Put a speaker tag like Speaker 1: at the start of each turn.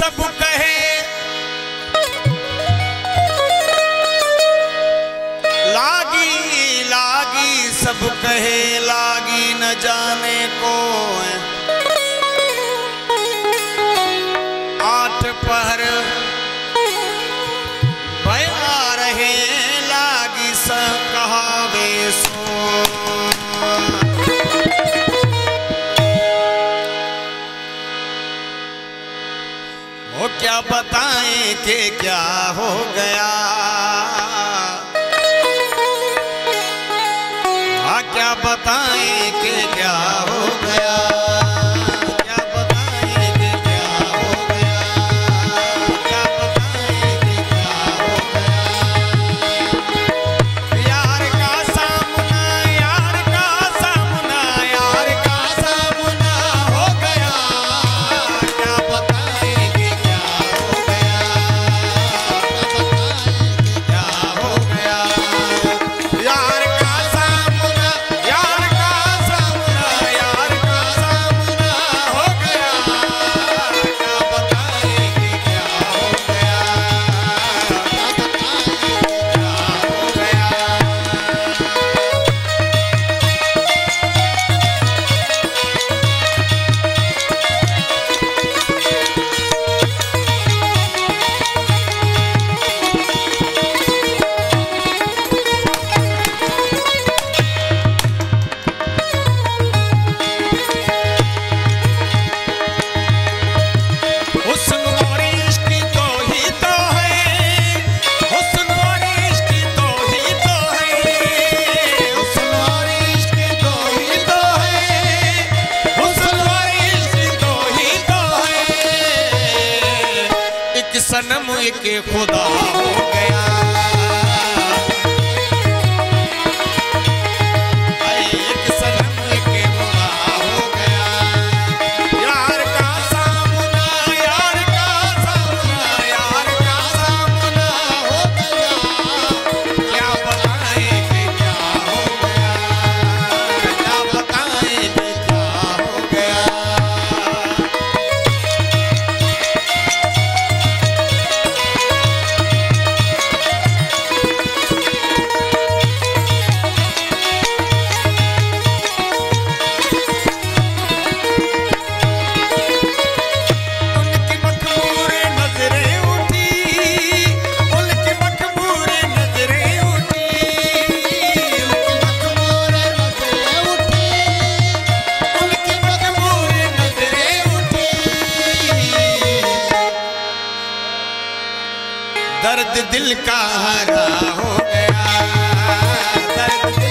Speaker 1: सब कहे। लागी लागी सब कहे लागी न जाने को। के क्या हो गया? आ क्या बताएँ के क्या हो सनम एक खुदा। दर्द दिल का हरा हो गया। दर्द दिल